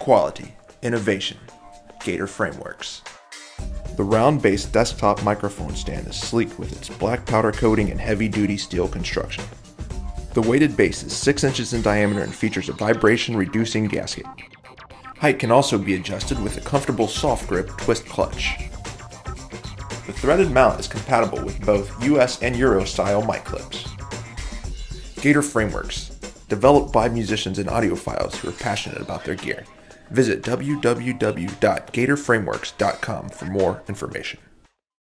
quality, innovation, Gator Frameworks. The round-based desktop microphone stand is sleek with its black powder coating and heavy-duty steel construction. The weighted base is 6 inches in diameter and features a vibration-reducing gasket. Height can also be adjusted with a comfortable soft grip twist clutch. The threaded mount is compatible with both US and Euro style mic clips. Gator Frameworks, developed by musicians and audiophiles who are passionate about their gear. Visit www.gatorframeworks.com for more information.